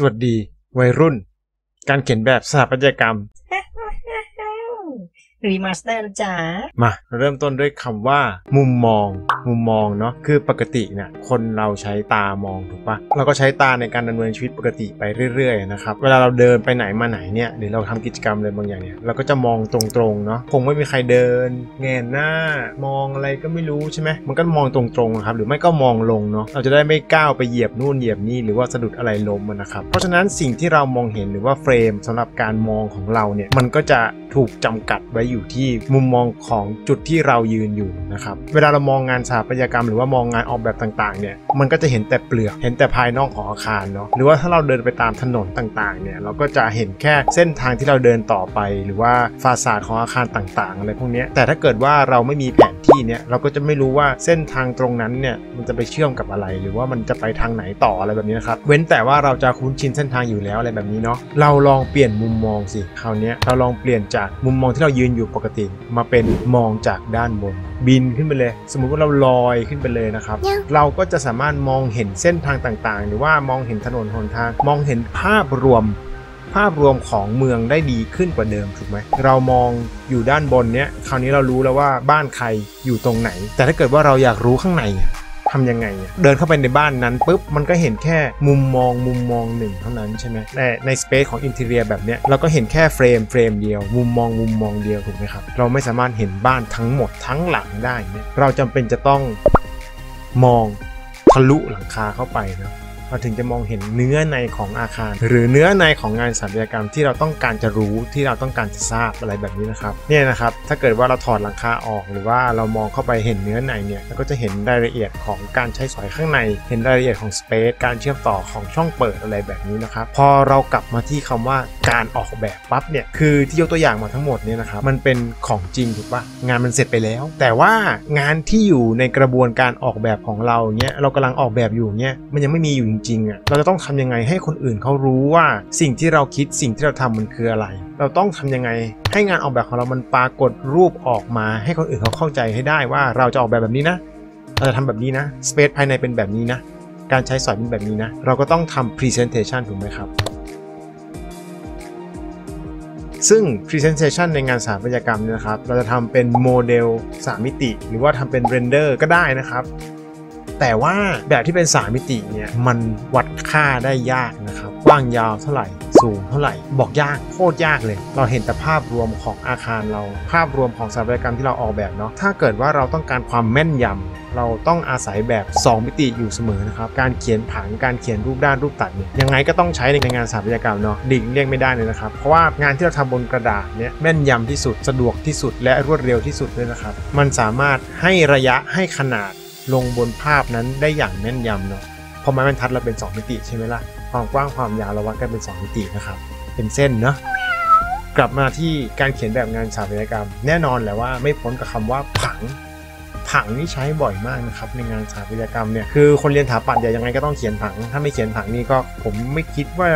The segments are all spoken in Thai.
สวัสดี วัยรุ่น การเขียนแบบสถาปัตยกรรม Remastered จ้ามาเริ่มต้นด้วยคำว่ามุมมอง มุมมองเนาะคือปกติเนี่ยคนเราใช้ตามองถูกปะเราก็ใช้ตาในการดำเนินชีวิตปกติไปเรื่อยๆนะครับเวลาเราเดินไปไหนมาไหนเนี่ยหรือเราทำกิจกรรมอะไรบางอย่างเนี่ยเราก็จะมองตรงๆเนาะคงไม่มีใครเดิน แหงนหน้ามองอะไรก็ไม่รู้ใช่ไหมมันก็มองตรงๆนะครับหรือไม่ก็มองลงเนาะเราจะได้ไม่ก้าวไปเหยียบนู่นเหยียบนี่หรือว่าสะดุดอะไรล้มนะครับเพราะฉะนั้นสิ่งที่เรามองเห็นหรือว่า frame สำหรับการมองของเราเนี่ยมันก็จะถูกจำกัดไว้อยู่ที่มุมมองของจุดที่เรายืนอยู่นะครับเวลาเรามองงานสถาปัตยกรรม หรือว่ามองงานออกแบบต่างๆเนี่ยมันก็จะเห็นแต่เปลือกเห็นแต่ภายนอกของอาคารเนาะหรือว่าถ้าเราเดินไปตามถนนต่างๆเนี่ยเราก็จะเห็นแค่เส้นทางที่เราเดินต่อไป หรือว่าฟาสาดของอาคารต่างๆอะไรพวกนี้แต่ถ้าเกิดว่าเราไม่มีแผนที่เนี่ยเราก็จะไม่รู้ว่าเส้นทางตรงนั้นเนี่ยมันจะไปเชื่อมกับอะไร หรือว่ามันจะไปทางไหนต่ออะไรแบบนี้นะครับเว้นแต่ว่าเราจะคุ้นชินเส้นทางอยู่แล้วอะไรแบบนี้เนาะเราลองเปลี่ยนมุมมองสิคราวนี้เราลองเปลี่ยนจากมุมมองที่เรายืนอยู่ปกติ มาเป็นมองจากด้านบน บินขึ้นไปเลย สมมุติว่าเราลอยขึ้นไปเลยนะครับ เราก็จะสามารถมองเห็นเส้นทางต่างๆ หรือว่ามองเห็นถนนหนทาง มองเห็นภาพรวม ภาพรวมของเมืองได้ดีขึ้นกว่าเดิมถูกไหมเรามองอยู่ด้านบนเนี้ยคราวนี้เรารู้แล้วว่าบ้านใครอยู่ตรงไหน แต่ถ้าเกิดว่าเราอยากรู้ข้างในอะ ทำยังไง เดินเข้าไปในบ้านนั้นปุ๊บมันก็เห็นแค่มุมมองมุมมองหนึ่งเท่านั้นใช่ไหมแต่ใน space ของ interior แบบเนี้ยเราก็เห็นแค่ frame frame เดียว มุมมองมุมมองเดียวถูกไหมครับ เราไม่สามารถเห็นบ้านทั้งหมดทั้งหลังได้เนี่ยเราจำเป็นจะต้องมองทะลุหลังคาเข้าไปนะ เราถึงจะมองเห็นเนื้อในของอาคาร หรือเนื้อในของงานสถาปัตยกรรมที่เราต้องการจะรู้ที่เราต้องการจะทราบอะไรแบบนี้นะครับเนี่ยนะครับถ้าเกิดว่าเราถอดหลังคาออก หรือว่าเรามองเข้าไปเห็นเนื้อในเนี่ยเราก็จะเห็นรายละเอียดของการใช้สอยข้างในเห็นรายละเอียดของสเปซการเชื่อมต่อของช่องเปิดอะไรแบบนี้นะครับพอเรากลับมาที่คำว่าการออกแบบปั๊บเนี่ยคือที่ยกตัวอย่างมาทั้งหมดเนี่ยนะครับมันเป็นของจริงถูกปะงานมันเสร็จไปแล้ว แต่ว่างานที่อยู่ในกระบวนการออกแบบของเราเนี่ยเรากำลังออกแบบอยู่เนี่ยมันยังไม่มีอยู่จริงๆอะเราจะต้องทำยังไงให้คนอื่นเขารู้ว่าสิ่งที่เราคิดสิ่งที่เราทำมันคืออะไร เราต้องทำยังไง ให้งานออกแบบของเรามันปรากฏรูปออกมา ให้คนอื่นเขาเข้าใจให้ได้ว่าเราจะออกแบบแบบนี้นะเราจะทำแบบนี้นะสเปซภายในเป็นแบบนี้นะการใช้สอยเป็นแบบนี้นะเราก็ต้องทำ Presentation ถูกไหมครับซึ่ง Presentation ในงานสถาปัตยกรรมเนี่ยนะครับ เราจะทำเป็นโมเดล 3 มิติ หรือว่าทำเป็น render ก็ได้นะครับ แต่ว่าแบบที่เป็น 3 มิติเนี่ยมันวัดค่าได้ยากนะครับกว้างยาวเท่าไหร่สูงเท่าไหร่ บอกยากโคตรยากเลย เราเห็นแต่ภาพรวมของอาคารเรา ภาพรวมของสถาปัตยกรรมที่เราออกแบบเนาะถ้าเกิดว่าเราต้องการความแม่นยำเราต้องอาศัยแบบ 2 มิติอยู่เสมอนะครับการเขียนผังการเขียนรูปด้านรูปตัดเนี่ยยังไงก็ต้องใช้ในงานสถาปัตยกรรมเนาะหลีกเลี่ยงไม่ได้เลยนะครับเพราะว่างานที่เราทำบนกระดาษเนี่ยแม่นยำที่สุดสะดวกที่สุดและรวดเร็วที่สุดด้วยนะครับมันสามารถให้ระยะให้ขนาด ลงบนภาพนั้นได้อย่างแม่นยำเนาะเพราะไม้บรรทัดเราเป็น 2 มิติใช่ไหมล่ะ ความกว้างความยาวเราวัดกันเป็น 2 มิตินะครับ เป็นเส้นเนาะกลับมาที่การเขียนแบบงานสถาปัตยกรรม แน่นอนแหละว่าไม่พ้นกับคำว่าผัง ผังนี่ใช้บ่อยมากนะครับในงานสถาปัตยกรรมเนี่ยคือคนเรียนสถาปัตย์ยังไงก็ต้องเขียนผัง ถ้าไม่เขียนผังนี่ก็ผมไม่คิดว่า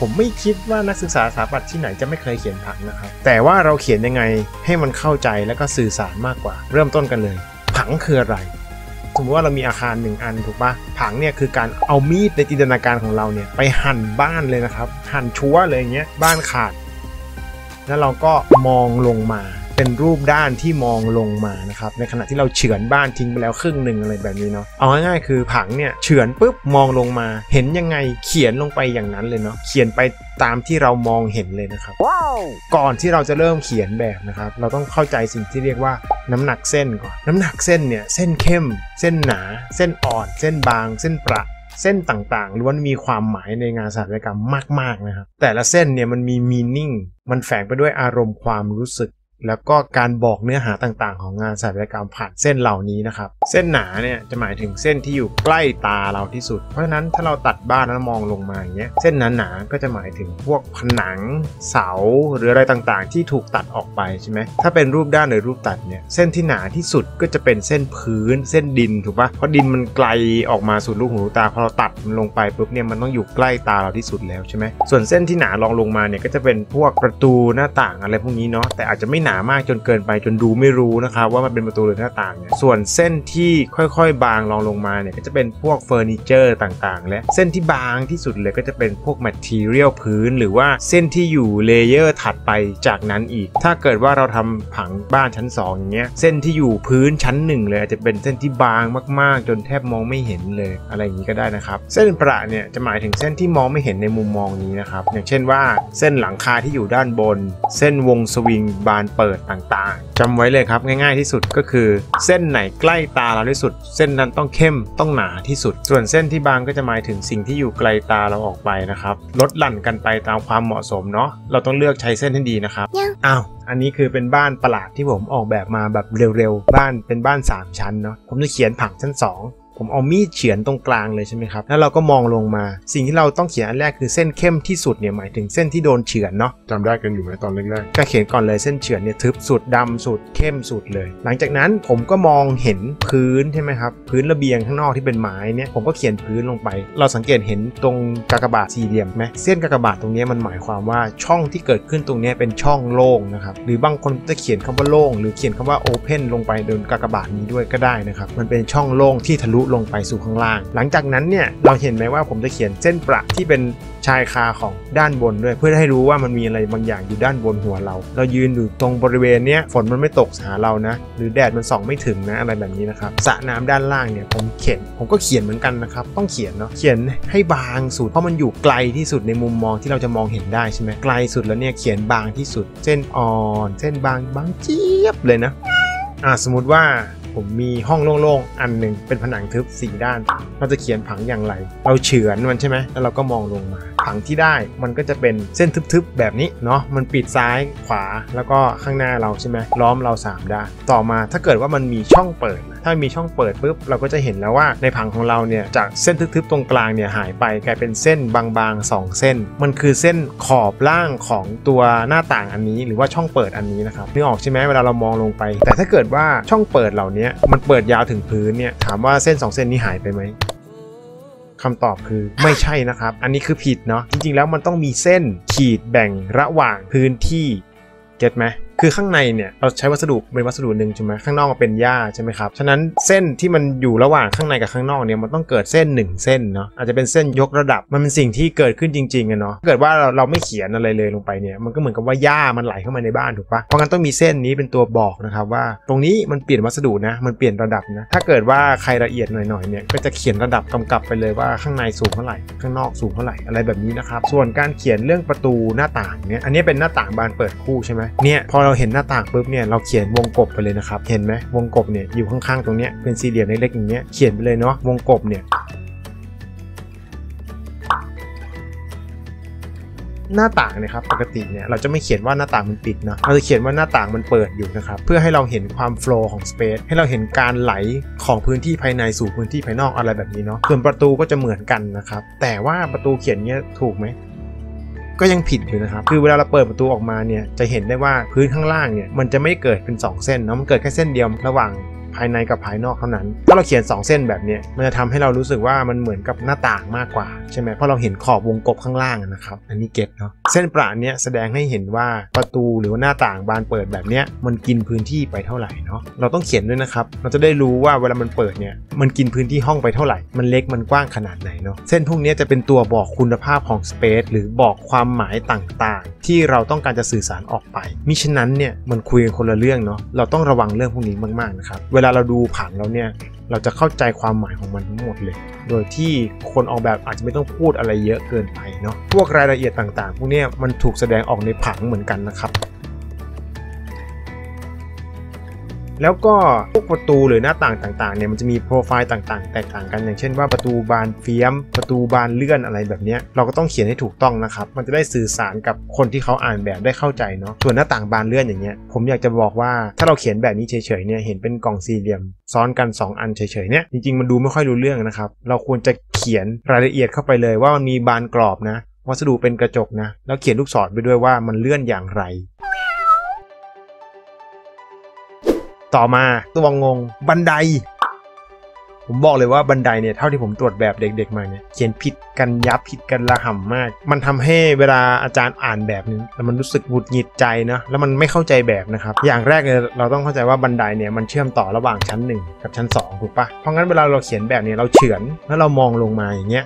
ผมไม่คิดว่านักศึกษาสถาปัตย์ที่ไหนจะไม่เคยเขียนผังนะครับ แต่ว่าเราเขียนยังไงให้มันเข้าใจแล้วก็สื่อสารมากกว่า เริ่มต้นกันเลย ผังคืออะไรสมมติว่าเรามีอาคารหนึ่งอันถูกปะผังเนี่ยคือการเอามีดในจินตนาการของเราเนี่ยไปหั่นบ้านเลยนะครับ หั่นชัวเลยอย่างเงี้ยบ้านขาด แล้วเราก็มองลงมา เป็นรูปด้านที่มองลงมานะครับในขณะที่เราเฉือนบ้านทิ้งไปแล้วครึ่งหนึ่งอะไรแบบนี้เนาะเอาง่ายๆคือผังเนี่ยเฉือนปุ๊บมองลงมา เห็นยังไงเขียนลงไปอย่างนั้นเลยเนาะเขียนไปตามที่เรามองเห็นเลยนะครับก่อนที่เราจะเริ่มเขียนแบบนะครับ เราต้องเข้าใจสิ่งที่เรียกว่าน้ำหนักเส้นก่อน น้ำหนักเส้นเนี่ยเส้นเข้ม เส้นหนา เส้นอ่อน เส้นบาง เส้นประเส้นต่างๆล้วนมีความหมายในงานสถาปัตยกรรมมากๆนะครับ แต่ละเส้นเนี่ยมันมีมีนิ่ง มันแฝงไปด้วยอารมณ์ความรู้สึก แล้วก็การบอกเนื้อหาต่างๆ ของงานสถาปัตยกรรมผ่านเส้นเหล่านี้นะครับ เส้นหนาเนี่ยจะหมายถึงเส้นที่อยู่ใกล้ตาเราที่สุด เพราะฉะนั้นถ้าเราตัดบ้านแล้วมองลงมาอย่างเงี้ย เส้นหนาๆก็จะหมายถึงพวกผนัง เสาหรืออะไรต่างๆ ที่ถูกตัดออกไปใช่ไหม ถ้าเป็นรูปด้านหรือรูปตัดเนี่ย เส้นที่หนาที่สุดก็จะเป็นเส้นพื้น เส้นดินถูกปะเพราะดินมันไกลออกมาสุดลูกหูลูกตา พอเราตัดมันลงไปปุ๊บเนี่ยมันต้องอยู่ใกล้ตาเราที่สุดแล้วใช่ไหมส่วนเส้นที่หนารองลงมาเนี่ยก็จะเป็นพวกประตูหน้าต่างอะไรพวกนี้เนาะ แต่อาจจะไม่หนามากจนเกินไปจนดูไม่รู้นะครับว่ามันเป็นประตูหรือหน้าต่างเนี่ยส่วนเส้นที่ค่อยๆ บางรองลงมาเนี่ยก็จะเป็นพวกเฟอร์นิเจอร์ต่างๆ และเส้นที่บางที่สุดเลยก็จะเป็นพวก material พื้น หรือว่าเส้นที่อยู่ layer ถัดไปจากนั้นอีก ถ้าเกิดว่าเราทำผังบ้านชั้น 2 อย่างเงี้ยเส้นที่อยู่พื้นชั้น 1 เลยอาจจะเป็นเส้นที่บางมากๆ จนแทบมองไม่เห็นเลยอะไรอย่างนี้ก็ได้นะครับ เส้นประเนี่ยจะหมายถึงเส้นที่มองไม่เห็นในมุมมองนี้นะครับอย่างเช่นว่าเส้นหลังคาที่อยู่ด้านบน เส้นวงสวิงบานเปิดต่างๆจำไว้เลยครับง่ายๆที่สุดก็คือ เส้นไหนใกล้ตาเราที่สุด เส้นนั้นต้องเข้มต้องหนาที่สุด ส่วนเส้นที่บางก็จะหมายถึงสิ่งที่อยู่ไกลตาเราออกไปนะครับลดหลั่นกันไปตามความเหมาะสมเนาะเราต้องเลือกใช้เส้นให้ดีนะครับยังอ้าวอันนี้คือเป็นบ้านประหลาดที่ผมออกแบบมาแบบเร็วๆ บ้านเป็นบ้าน 3 ชั้นเนาะผมจะเขียนผังชั้น 2 ผมเอามีดเฉือนตรงกลางเลยใช่ไหมครับ แล้วเราก็มองลงมา สิ่งที่เราต้องเขียนอันแรกคือเส้นเข้มที่สุดเนี่ยหมายถึงเส้นที่โดนเฉือนเนาะจำได้กันอยู่ไหมตอนแรกๆก็เขียนก่อนเลยเส้นเฉือนเนี่ยทึบสุดดำสุดเข้มสุดเลย หลังจากนั้นผมก็มองเห็นพื้นใช่ไหมครับพื้นระเบียงข้างนอกที่เป็นไม้เนี่ยผมก็เขียนพื้นลงไป เราสังเกตเห็นตรงกากบาทสี่เหลี่ยมไหมเส้นกากบาทตรงเนี้ยมันหมายความว่าช่องที่เกิดขึ้นตรงเนี้ยเป็นช่องโล่งนะครับหรือบางคนจะเขียนคำว่าโล่งหรือเขียนคำว่าโอเพนลงไปบนกากบาทนี้ด้วยก็ได้นะครับมันเป็นช่องโล่งที่ทะลุลงไปสู่ข้างล่าง หลังจากนั้นเนี่ยเราเห็นไหมว่าผมจะเขียนเส้นประที่เป็นชายคาของด้านบนด้วยเพื่อให้รู้ว่ามันมีอะไรบางอย่างอยู่ด้านบนหัวเรา เรายืนอยู่ตรงบริเวณเนี้ยฝนมันไม่ตกหาเรานะ หรือแดดมันส่องไม่ถึงนะอะไรแบบนี้นะครับสระน้ำด้านล่างเนี่ยผมเขียนผมก็เขียนเหมือนกันนะครับต้องเขียนเนาะเขียนให้บางสุดเพราะมันอยู่ไกลที่สุดในมุมมองที่เราจะมองเห็นได้ใช่ไหมไกลสุดแล้วเนี่ยเขียนบางที่สุด เส้นอ่อน เส้นบางบางเจี๊ยบเลยนะอ่าสมมติว่า ผมมีห้องโล่งๆ อันหนึ่งเป็นผนังทึบสีด้าน เราจะเขียนผังอย่างไร เราเฉือนมันใช่ไหมแล้วเราก็มองลงมา ผังที่ได้มันก็จะเป็นเส้นทึบๆ แบบนี้เนาะมันปิดซ้ายขวาแล้วก็ข้างหน้าเราใช่ไหมล้อมเราสามด้านต่อมาถ้าเกิดว่ามันมีช่องเปิด ถ้ามีช่องเปิดปุ๊บเราก็จะเห็นแล้วว่าในผังของเราเนี่ยจากเส้นทึบๆตรงกลางเนี่ยหายไปกลายเป็นเส้นบางๆสองเส้น มันคือเส้นขอบล่างของตัวหน้าต่างอันนี้ หรือว่าช่องเปิดอันนี้นะครับนึกออกใช่ไหมเวลาเรามองลงไป แต่ถ้าเกิดว่าช่องเปิดเหล่านี้มันเปิดยาวถึงพื้นเนี่ยถามว่าเส้น 2 เส้นนี้หายไปไหมคำตอบคือไม่ใช่นะครับ อันนี้คือผิดเนาะจริงๆแล้วมันต้องมีเส้นขีดแบ่งระหว่างพื้นที่เก็ตไหมคือข้างในเนี่ยเราใช้วัสดุเป็นวัสดุหนึ่งใช่ไหมข้างนอกมันเป็นหญ้าใช่ไหมครับฉะนั้นเส้นที่มันอยู่ระหว่างข้างในกับข้างนอกเนี่ยมันต้องเกิดเส้นหนึ่งเส้นเนาะอาจจะเป็นเส้นยกระดับมันเป็นสิ่งที่เกิดขึ้นจริงๆอะเนาะถ้าเกิดว่าเราเราไม่เขียนอะไรเลยลงไปเนี่ยมันก็เหมือนกับว่าหญ้ามันไหลเข้ามาในบ้านถูกปะเพราะงั้นต้องมีเส้นนี้เป็นตัวบอกนะครับว่า ตรงนี้มันเปลี่ยนวัสดุนะมันเปลี่ยนระดับนะถ้าเกิดว่าใครละเอียดหน่อยๆเนี่ยก็จะเขียนระดับกำกับไปเลยว่าข้างในสูงเท่าไหร่ข้างนอกสูงเท่าไหร่อะไรแบบนี้นะครับส่วนการเขียนเรื่องประตูหน้าต่างเนี่ยอันนี้เป็นหน้าต่างบานเปิดคู่ใช่ไหมเนี่ยพอเราเห็นหน้าต่างปุ๊บเนี่ยเราเขียนวงกบไปเลยนะครับ เห็นไหมวงกบเนี่ยอยู่ข้างๆตรงเนี้ยเป็นสี่เหลี่ยมเล็กๆอย่างเงี้ยเขียนไปเลยเนาะวงกบเนี่ยหน้าต่างเนี่ยครับปกติเนี่ยเราจะไม่เขียนว่าหน้าต่างมันปิดนะเราจะเขียนว่าหน้าต่างมันเปิดอยู่นะครับเพื่อให้เราเห็นความโฟล์ของสเปซให้เราเห็นการไหลของพื้นที่ภายในสู่พื้นที่ภายนอกอะไรแบบนี้เนาะส่วนประตูก็จะเหมือนกันนะครับแต่ว่าประตูเขียนเนี้ยถูกไหม ก็ยังผิดอยู่นะครับ คือเวลาเราเปิดประตูออกมาเนี่ยจะเห็นได้ว่าพื้นข้างล่างเนี่ยมันจะไม่เกิดเป็น 2 เส้นเนาะมันเกิดแค่เส้นเดียวระหว่าง ภายในกับภายนอกเท่านั้น ถ้าเราเขียน 2 เส้นแบบนี้มันจะทำให้เรารู้สึกว่ามันเหมือนกับหน้าต่างมากกว่าใช่ไหมเพราะเราเห็นขอบวงกบข้างล่างนะครับ อันนี้เก็ตเนาะเส้นประเนี้ยแสดงให้เห็นว่าประตูหรือว่าหน้าต่างบานเปิดแบบเนี้ยมันกินพื้นที่ไปเท่าไหร่เนาะเราต้องเขียนด้วยนะครับเราจะได้รู้ว่าเวลามันเปิดเนี่ยมันกินพื้นที่ห้องไปเท่าไหร่ มันเล็กมันกว้างขนาดไหนเนาะเส้นพวกนี้จะเป็นตัวบอกคุณภาพของสเปซหรือบอกความหมายต่างๆ ที่เราต้องการจะสื่อสารออกไปมิฉะนั้นเนี่ยมันคุยกันคนละเรื่องเนาะเราต้องระวังเรื่องพวกนี้มากๆนะครับเวลาเราดูผังเราเนี่ยเราจะเข้าใจความหมายของมันทั้งหมดเลย โดยที่คนออกแบบอาจจะไม่ต้องพูดอะไรเยอะเกินไปเนาะพวกรายละเอียดต่างๆ พวกนี้มันถูกแสดงออกในผังเหมือนกันนะครับ แล้วก็พวกประตูหรือหน้าต่างต่างๆเนี่ยมันจะมีโปรไฟล์ต่างๆ แตกต่างกันอย่างเช่นว่าประตูบานเฟียม ประตูบานเลื่อนอะไรแบบนี้เราก็ต้องเขียนให้ถูกต้องนะครับ มันจะได้สื่อสารกับคนที่เขาอ่านแบบได้เข้าใจเนาะส่วนหน้าต่างบานเลื่อนอย่างเงี้ยผมอยากจะบอกว่าถ้าเราเขียนแบบนี้เฉยๆเนี่ยเห็นเป็นกล่องสี่เหลี่ยม ซ้อนกัน 2 อันเฉยๆเนี่ยจริงๆมันดูไม่ค่อยรู้เรื่องนะครับเราควรจะเขียนรายละเอียดเข้าไปเลยว่ามันมีบานกรอบนะวัสดุเป็นกระจกนะแล้วเขียนลูกศรไปด้วยว่ามันเลื่อนอย่างไร ต่อมาตัวงงบันได ผมบอกเลยว่าบันไดเนี่ยเท่าที่ผมตรวจแบบเด็กๆมาเนี่ยเขียนผิดกันยับผิดกันระห่ำมาก มันทำให้เวลาอาจารย์อ่านแบบนึงแล้วมันรู้สึกหงุดหงิดใจนะแล้วมันไม่เข้าใจแบบนะครับอย่างแรกเลยเราต้องเข้าใจว่าบันไดเนี่ยมันเชื่อมต่อระหว่างชั้น 1 กับชั้น 2 ถูกปะเพราะงั้นเวลาเราเขียนแบบเนี้เราเฉือนแล้วเรามองลงมาอย่างเงี้ย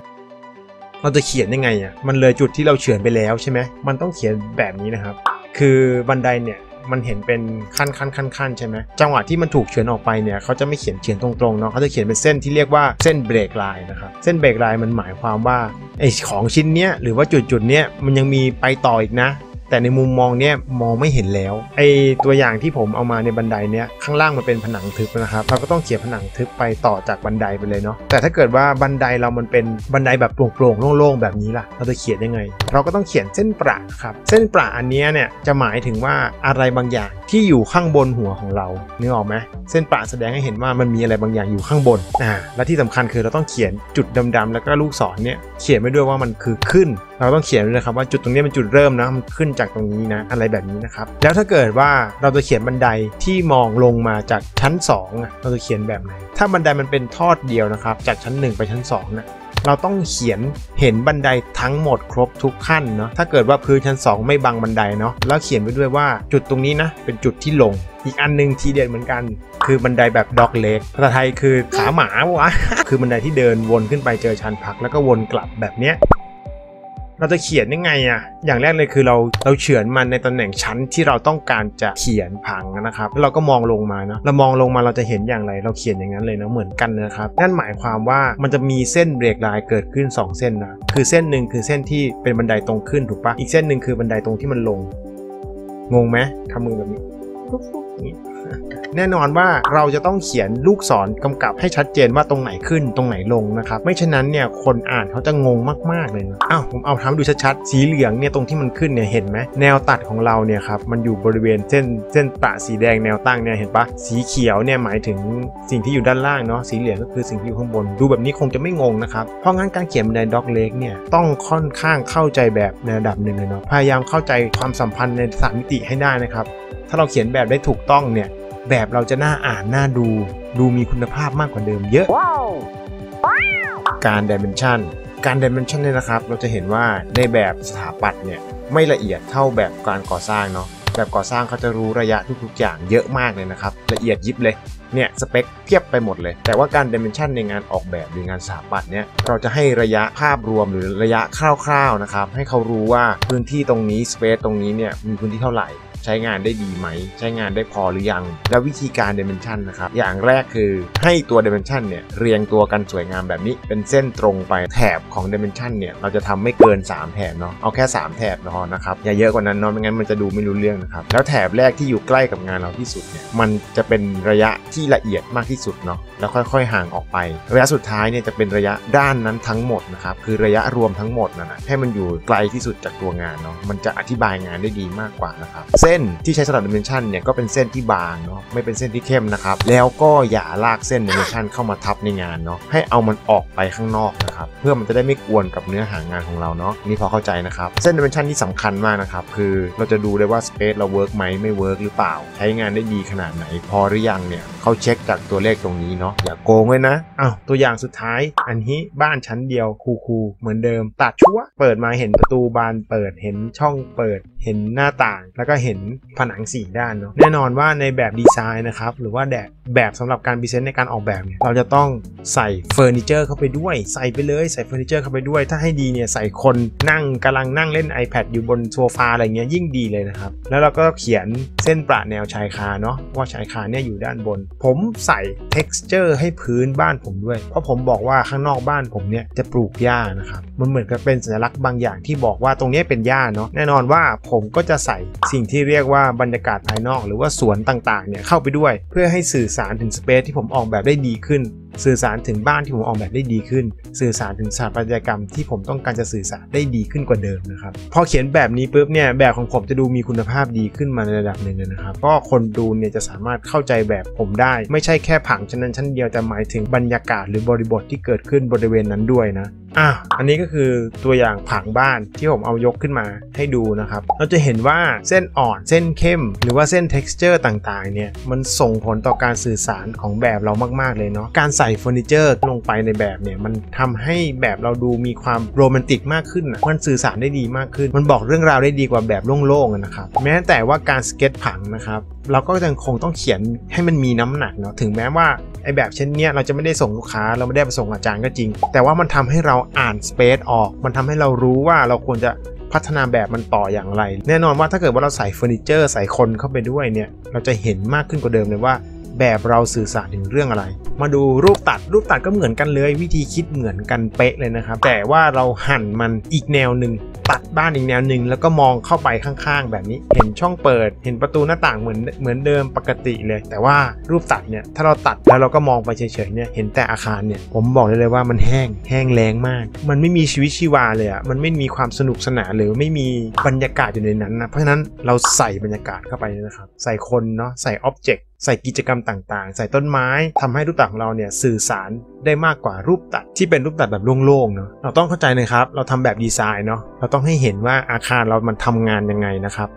เราจะเขียนยังไงอะมันเลยจุดที่เราเฉือนไปแล้วใช่ไหมมันต้องเขียนแบบนี้นะครับ คือบันไดเนี่ย มันเห็นเป็นขั้นขั้นขั้นขั้นใช่ไหมจังหวะที่มันถูกเฉือนออกไปเนี่ยเขาจะไม่เขียนเขียนตรงๆเนาะเขาจะเขียนเป็นเส้นที่เรียกว่าเส้นเบรกไลน์นะครับเส้นเบรกไลน์มันหมายความว่าไอของชิ้นเนี้ยหรือว่าจุดจุดๆเนี้ยมันยังมีไปต่ออีกนะ แต่ในมุมมองเนี้ยมองไม่เห็นแล้วไอตัวอย่างที่ผมเอามาในบันไดเนี้ยข้างล่างมันเป็นผนังทึบนะครับเราก็ต้องเขียนผนังทึบไปต่อจากบันไดไปเลยเนาะแต่ถ้าเกิดว่าบันไดเรามันเป็นบันไดแบบโปร่งๆโล่งๆแบบนี้ล่ะ เราจะเขียนยังไง เราก็ต้องเขียนเส้นประครับเส้นประอันนี้เนี่ยจะหมายถึงว่าอะไรบางอย่างที่อยู่ข้างบนหัวของเรานึกออกไหมเส้นประแสดงให้เห็นว่ามันมีอะไรบางอย่างอยู่ข้างบนอ่าและที่สำคัญคือเราต้องเขียนจุดดำๆแล้วก็ลูกศรเนี่ยเขียนไว้ด้วยว่ามันคือขึ้น เราต้องเขียนเลยครับว่าจุดตรงนี้เป็นจุดเริ่มนะมันขึ้นจากตรงนี้นะอะไรแบบนี้นะครับแล้วถ้าเกิดว่าเราจะเขียนบันไดที่มองลงมาจากชั้น2อะเราจะเขียนแบบไหน ถ้าบันไดมันเป็นทอดเดียวนะครับจากชั้น 1 ไปชั้น2นะเราต้องเขียนเห็นบันไดทั้งหมดครบทุกขั้นเนาะถ้าเกิดว่าพื้นชั้น 2 ไม่บังบันไดเนาะแล้วเขียนไปด้วยว่าจุดตรงนี้นะเป็นจุดที่ลง อีกอันหนึงทีเด็ดเหมือนกัน คือบันไดแบบด็อกเล็กภาษาไทยคือขาหมาวะคือบันไดที่เดินวนขึ้นไปเจอชันพัก แล้วก็วนกลับแบบเนี้ย เราจะเขียนยังไงอะอย่างแรกเลยคือเราเราเฉือนมันในตำแหน่งชั้นที่เราต้องการจะเขียนผังนะครับแล้วเราก็มองลงมาเนาะเรามองลงมาเราจะเห็นอย่างไร เราเขียนอย่างนั้นเลยนะเหมือนกันนะครับนั่นหมายความว่ามันจะมีเส้นเบรกไลน์เกิดขึ้น 2 เส้นนะคือเส้นหนึ่งคือเส้นที่เป็นบันไดตรงขึ้นถูกปะอีกเส้นหนึ่งคือบันไดตรงที่มันลงงงไหมทำมือแบบนี้ แน่นอนว่าเราจะต้องเขียนลูกศรกำกับให้ชัดเจนว่าตรงไหนขึ้นตรงไหนลงนะครับไม่เช่นนั้นเนี่ยคนอ่านเขาจะงงมากๆเลยนะอ้าวผมเอาทำให้ดูชัดๆสีเหลืองเนี่ยตรงที่มันขึ้นเนี่ยเห็นไหมแนวตัดของเราเนี่ยครับมันอยู่บริเวณเส้นเส้นประสีแดงแนวตั้งเนี่ยเห็นปะสีเขียวเนี่ยหมายถึงสิ่งที่อยู่ด้านล่างเนาะสีเหลืองก็คือสิ่งที่อยู่ข้างบน ดูแบบนี้คงจะไม่งงนะครับเพราะงั้นการเขียนบันไดด็อกเล็กเนี่ยต้องค่อนข้างเข้าใจแบบในระดับหนึ่งเลยเนาะพยายามเข้าใจความสัมพันธ์ในสามมิติให้ได้นะครับ ถ้าเราเขียนแบบได้ถูกต้องเนี่ย แบบเราจะน่าอ่านน่าดู ดูมีคุณภาพมากกว่าเดิมเยอะการ dimension การ dimension เนี่ยนะครับ เราจะเห็นว่าในแบบสถาปัตย์เนี่ยไม่ละเอียดเท่าแบบการก่อสร้างเนาะแบบก่อสร้างเขาจะรู้ระยะทุกๆอย่างเยอะมากเลยนะครับ ละเอียดยิบเลย เนี่ยสเปคเพียบไปหมดเลย แต่ว่าการ dimension ในงานออกแบบหรืองานสถาปัตย์เนี่ยเราจะให้ระยะภาพรวมหรือระยะคร่าวๆนะครับให้เขารู้ว่าพื้นที่ตรงนี้สเปซตรงนี้เนี่ยมีพื้นที่เท่าไหร่ใช้งานได้ดีไหม ใช้งานได้พอหรือยัง แล้ววิธีการ dimension นะครับ อย่างแรกคือให้ตัว dimension เนี่ย เรียงตัวกันสวยงามแบบนี้ เป็นเส้นตรงไปแถบของ dimension เนี่ย เราจะทำไม่เกิน 3 แถบเนาะเอาแค่ 3 แถบพอนะครับ อย่าเยอะกว่านั้นเนาะไม่งั้นมันจะดูไม่รู้เรื่องนะครับ แล้วแถบแรกที่อยู่ใกล้กับงานเราที่สุดเนี่ยมันจะเป็นระยะที่ละเอียดมากที่สุดเนาะแล้วค่อยๆห่างออกไประยะสุดท้ายเนี่ยจะเป็นระยะด้านนั้นทั้งหมดนะครับคือระยะรวมทั้งหมดนะนะให้มันอยู่ไกลที่สุดจากตัวงานเนาะมันจะอธิบายงานได้ดีมากกว่านะครับเส้นที่ใช้สำหรับ dimension เนี่ยก็เป็นเส้นที่บางเนาะไม่เป็นเส้นที่เข้มนะครับแล้วก็อย่าลากเส้น dimension เข้ามาทับในงานเนาะให้เอามันออกไปข้างนอกนะครับเพื่อมันจะได้ไม่กวนกับเนื้อหางานของเราเนาะนี่พอเข้าใจนะครับเส้น dimension ที่สำคัญมากนะครับคือเราจะดูได้ว่า space เรา work ไหมไม่ work หรือเปล่า ใช้งานได้ดีขนาดไหนพอหรือยังเนี่ยเขาเช็คจากตัวเลขตรงนี้เนาะอย่าโกงเลยนะอ้าวตัวอย่างสุดท้าย อันนี้บ้านชั้นเดียว cool ๆเหมือนเดิมตัดฉั่วะเปิดมาเห็นประตูบานเปิดเห็นช่องเปิด เห็นหน้าต่าง แล้วก็เห็นผนังสี่ด้านเนาะแน่นอนว่าในแบบดีไซน์นะครับหรือว่าแบบแบบสำหรับการ present ในการออกแบบเนี่ยเราจะต้องใส่เฟอร์นิเจอร์เข้าไปด้วย ใส่ไปเลยใส่เฟอร์นิเจอร์เข้าไปด้วย ถ้าให้ดีเนี่ยใส่คนนั่งกำลังนั่งเล่น iPad อยู่บนโซฟาอะไรเงี้ยยิ่งดีเลยนะครับแล้วเราก็เขียนเส้นประแนวชายคาเนาะว่าชายคาเนี่ยอยู่ด้านบนผมใส่ texture ให้พื้นบ้านผมด้วย เพราะผมบอกว่าข้างนอกบ้านผมเนี่ยจะปลูกหญ้านะครับ มันเหมือนกับเป็นสัญลักษณ์บางอย่างที่บอกว่าตรงนี้เป็นหญ้าเนาะ แน่นอนว่าผมก็จะใส่สิ่งที่เรียกว่าบรรยากาศภายนอก หรือว่าสวนต่างๆเนี่ยเข้าไปด้วย เพื่อให้สื่อสารถึงสเปซที่ผมออกแบบได้ดีขึ้นสื่อสารถึงบ้านที่ผมออกแบบได้ดีขึ้น สื่อสารถึงสถาปัตยกรรมที่ผมต้องการจะสื่อสารได้ดีขึ้นกว่าเดิมนะครับ พอเขียนแบบนี้ปุ๊บเนี่ยแบบของผมจะดูมีคุณภาพดีขึ้นมาในระดับหนึ่งเลยนะครับ ก็คนดูเนี่ยจะสามารถเข้าใจแบบผมได้ ไม่ใช่แค่ผังชั้นนั้นชั้นเดียวแต่หมายถึงบรรยากาศหรือบริบทที่เกิดขึ้นบริเวณนั้นด้วยนะอะอันนี้ก็คือตัวอย่างผังบ้านที่ผมเอายกขึ้นมาให้ดูนะครับ เราจะเห็นว่าเส้นอ่อนเส้นเข้ม หรือว่าเส้น texture ต่างๆ เนี่ย มันส่งผลต่อการสื่อสารของแบบเรามากๆเลยเนาะ การใส่เฟอร์นิเจอร์ลงไปในแบบเนี่ย มันทำให้แบบเราดูมีความโรแมนติกมากขึ้น มันสื่อสารได้ดีมากขึ้น มันบอกเรื่องราวได้ดีกว่าแบบโล่งๆนะครับ แม้แต่ว่าการสเก็ตผังนะครับ เราก็ยังคงต้องเขียนให้มันมีน้ำหนักเนาะถึงแม้ว่าไอแบบเช่นเนี้ยเราจะไม่ได้ส่งลูกค้าเราไม่ได้ไปส่งอาจารย์ก็จริง แต่ว่ามันทำให้เราอ่านสเปซออก มันทำให้เรารู้ว่าเราควรจะพัฒนาแบบมันต่ออย่างไร แน่นอนว่าถ้าเกิดว่าเราใส่เฟอร์นิเจอร์ใส่คนเข้าไปด้วยเนี่ยเราจะเห็นมากขึ้นกว่าเดิมเลยว่า แบบเราสื่อสารถึงเรื่องอะไร มาดูรูปตัดรูปตัดก็เหมือนกันเลย วิธีคิดเหมือนกันเป๊ะเลยนะครับแต่ว่าเราหั่นมันอีกแนวหนึ่ง ตัดบ้านอีกแนวหนึ่งแล้วก็มองเข้าไปข้างๆ แบบนี้เห็นช่องเปิด เห็นประตูหน้าต่างเหมือนเหมือนเดิมปกติเลย แต่ว่ารูปตัดเนี่ยถ้าเราตัดแล้วเราก็มองไปเฉยๆเนี่ยเห็นแต่อาคารเนี่ยผมบอกเลยเลยว่ามันแห้งแห้งแล้งมาก มันไม่มีชีวิตชีวาเลยอะ่ะมันไม่มีความสนุกสนานหรือไม่มีบรรยากาศอยู่ในนั้นนะเพราะฉะนั้นเราใส่บรรยากาศเข้าไปนะครับใส่คนเนาะใส่อ็อบเจกต ใส่กิจกรรมต่างๆ ใส่ต้นไม้ทำให้รูปตัดของเราเนี่ยสื่อสารได้มากกว่ารูปตัดที่เป็นรูปตัดแบบโล่งๆเนาะเราต้องเข้าใจนะครับ เราทำแบบดีไซน์เนาะเราต้องให้เห็นว่าอาคารเรามันทำงานยังไงนะครับ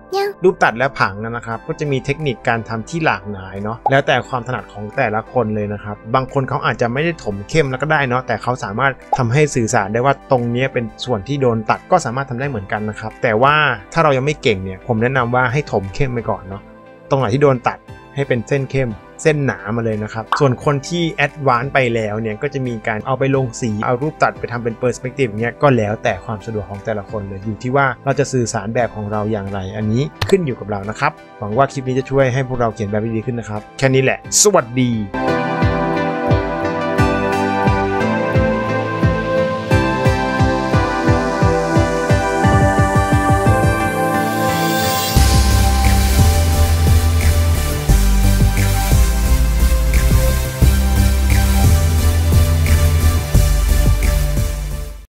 รูปตัดและผังนะครับ ก็จะมีเทคนิคการทำที่หลากหลายเนาะแล้วแต่ความถนัดของแต่ละคนเลยนะครับ บางคนเขาอาจจะไม่ได้ถมเข้มแล้วก็ได้เนาะแต่เขาสามารถทำให้สื่อสารได้ว่าตรงนี้เป็นส่วนที่โดนตัดก็สามารถทำได้เหมือนกันนะครับแต่ว่าถ้าเรายังไม่เก่งเนี่ยผมแนะนำว่าให้ถมเข้มไปก่อนเนาะตรงไหนที่โดนตัด ให้เป็นเส้นเข้มเส้นหนามาเลยนะครับ ส่วนคนที่ advance ไปแล้วเนี่ย ก็จะมีการเอาไปลงสี เอารูปตัดไปทำเป็น perspective เนี้ยก็แล้วแต่ความสะดวกของแต่ละคนเลย อยู่ที่ว่าเราจะสื่อสารแบบของเราอย่างไร อันนี้ขึ้นอยู่กับเรานะครับ หวังว่าคลิปนี้จะช่วยให้พวกเราเขียนแบบได้ดีขึ้นนะครับ แค่นี้แหละ สวัสดี